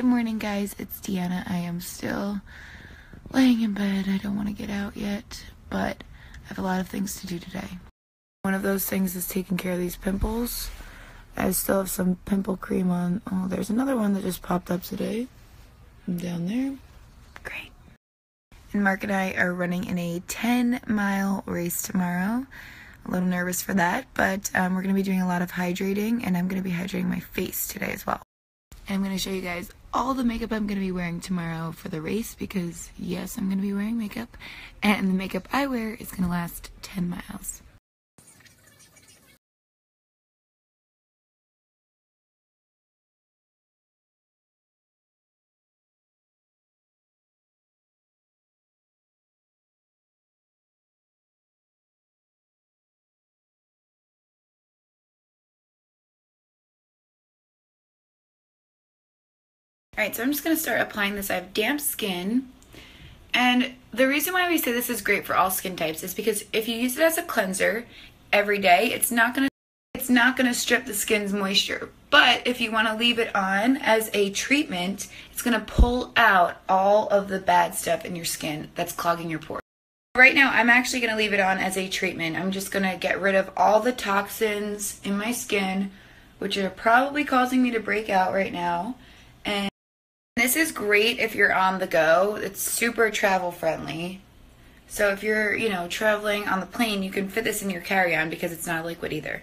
Good morning, guys. It's Deanna. I am still laying in bed. I don't want to get out yet, but I have a lot of things to do today. One of those things is taking care of these pimples. I still have some pimple cream on. Oh, there's another one that just popped up today. Down there. Great. And Mark and I are running in a 10 mile race tomorrow. A little nervous for that, but um, we're going to be doing a lot of hydrating, and I'm going to be hydrating my face today as well. And I'm going to show you guys all the makeup I'm going to be wearing tomorrow for the race because, yes, I'm going to be wearing makeup. And the makeup I wear is going to last 10 miles. Alright, so I'm just to start applying this. I have damp skin. And the reason why we say this is great for all skin types is because if you use it as a cleanser every day, it's not to it's not to strip the skin's moisture. But if you want to leave it on as a treatment, it's to pull out all of the bad stuff in your skin that's clogging your pores. Right now, I'm actually to leave it on as a treatment. I'm just to get rid of all the toxins in my skin, which are probably causing me to break out right now. This is great if you're on the go. It's super travel friendly. So if you're, you know, traveling on the plane, you can fit this in your carry-on because it's not liquid either.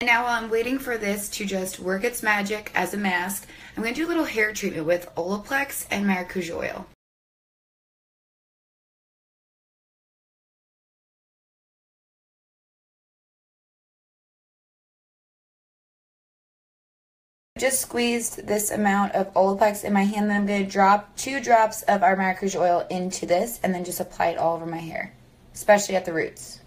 And now while I'm waiting for this to just work its magic as a mask, I'm going to do a little hair treatment with Olaplex and Maracuja oil. Just squeezed this amount of Olaplex in my hand. Then I'm going to drop two drops of our maracuja oil into this and then just apply it all over my hair, especially at the roots.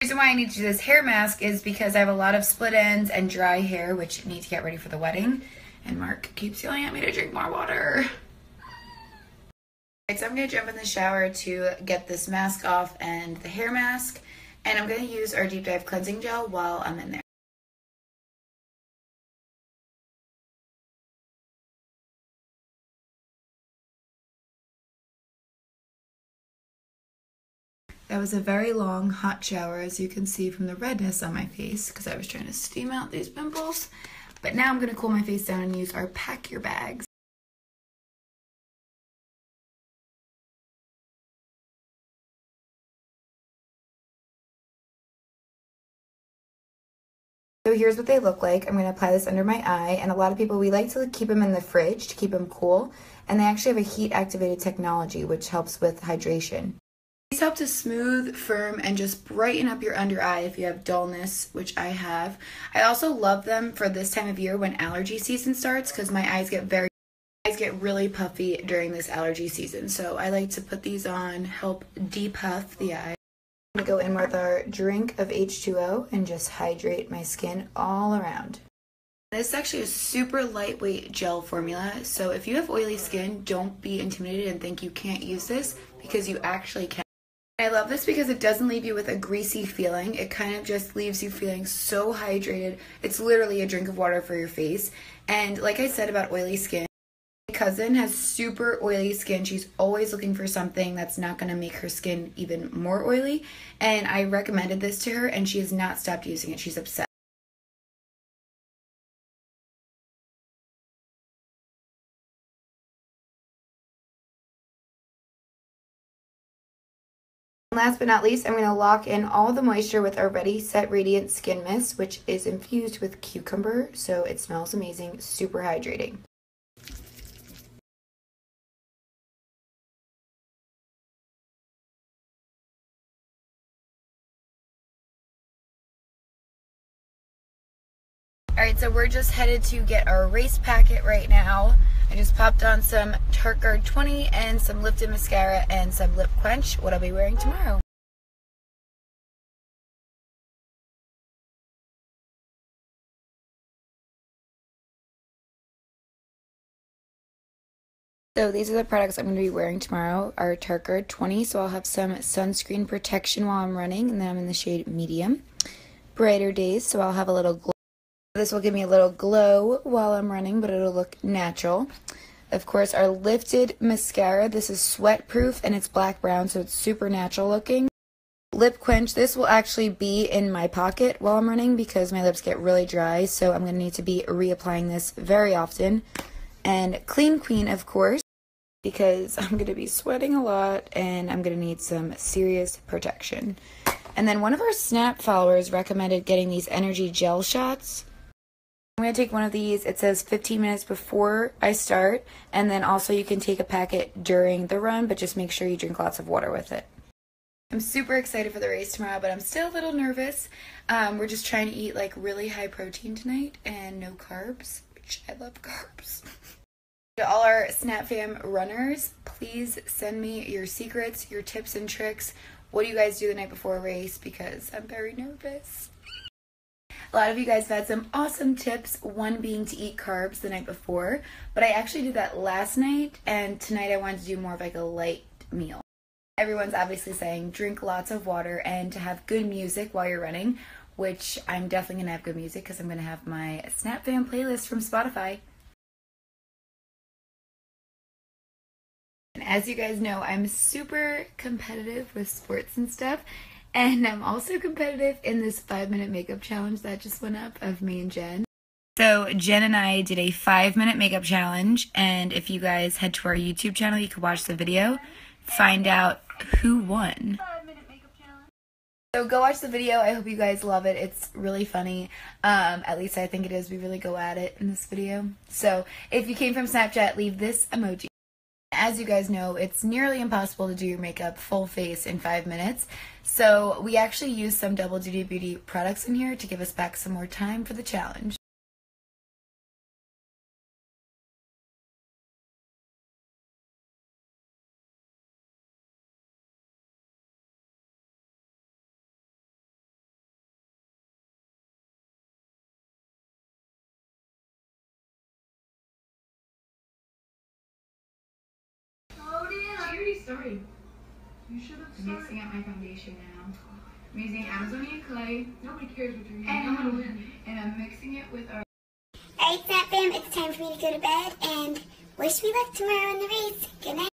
Reason why I need to do this hair mask is because I have a lot of split ends and dry hair, which need to get ready for the wedding. And Mark keeps yelling at me to drink more water. So I'm to jump in the shower to get this mask off and the hair mask. And I'm to use our Deep Dive Cleansing Gel while I'm in there. That was a very long hot shower as you can see from the redness on my face because I was trying to steam out these pimples. But now I'm to cool my face down and use our Pack Your Bags. So here's what they look like. I'm going to apply this under my eye. And a lot of people, we like to keep them in the fridge to keep them cool. And they actually have a heat activated technology, which helps with hydration. These help to smooth, firm, and just brighten up your under eye if you have dullness, which I have. I also love them for this time of year when allergy season starts because my eyes get very eyes get really puffy during this allergy season. So I like to put these on, help depuff the eye. I'm to go in with our drink of H2O and just hydrate my skin all around. This is actually a super lightweight gel formula, so if you have oily skin, don't be intimidated and think you can't use this because you actually can. I love this because it doesn't leave you with a greasy feeling. It kind of just leaves you feeling so hydrated. It's literally a drink of water for your face. And like I said about oily skin, cousin has super oily skin. She's always looking for something that's not going to make her skin even more oily. And I recommended this to her, and she has not stopped using it. She's upset. last but not least, I'm going to lock in all the moisture with our Ready Set Radiant Skin Mist, which is infused with cucumber, so it smells amazing, super hydrating. Alright, so we're just headed to get our race packet right now. I just popped on some Tarte Guard 20 and some lifted mascara and some lip quench, what I'll be wearing tomorrow. So these are the products I'm going to be wearing tomorrow. Our Tarteguard 20, so I'll have some sunscreen protection while I'm running, and then I'm in the shade medium. Brighter days, so I'll have a little glow. This will give me a little glow while I'm running, but it'll look natural. Of course, our lifted mascara. This is sweat proof and it's black brown, so it's super natural looking. Lip quench. This will actually be in my pocket while I'm running because my lips get really dry, so I'm going to need to be reapplying this very often. And Clean Queen, of course, because I'm going to be sweating a lot and I'm going to need some serious protection. And then one of our Snap followers recommended getting these energy gel shots. I'm going to take one of these. It says 15 minutes before I start, and then also you can take a packet during the run, but just make sure you drink lots of water with it. I'm super excited for the race tomorrow, but I'm still a little nervous. Um, we're just trying to eat like really high protein tonight and no carbs, which I love carbs. to all our SnapFam runners, please send me your secrets, your tips and tricks. What do you guys do the night before a race? Because I'm very nervous. A lot of you guys have had some awesome tips, one being to eat carbs the night before, but I actually did that last night, and tonight I wanted to do more of like a light meal. Everyone's obviously saying drink lots of water and to have good music while you're running, which I'm definitely going to have good music because I'm going to have my Snap Fam playlist from Spotify. And as you guys know, I'm super competitive with sports and stuff, and I'm also competitive in this five minute makeup challenge that just went up of me and Jen. So, Jen and I did a five minute makeup challenge, and if you guys head to our YouTube channel, you can watch the video, find out who won. So go watch the video. I hope you guys love it. It's really funny. Um, at least I think it is. We really go at it in this video. So if you came from Snapchat, leave this emoji. As you guys know, it's nearly impossible to do your makeup full face in five minutes. So we actually used some Double Duty Beauty products in here to give us back some more time for the challenge. Started. You should have started. I'm mixing up my foundation now. I'm using Amazonian clay. Nobody cares what you're using. And, I'm gonna win. and I'm mixing it with our Alright, Snap Fam, it's time for me to go to bed and wish me luck tomorrow in the race. Good night.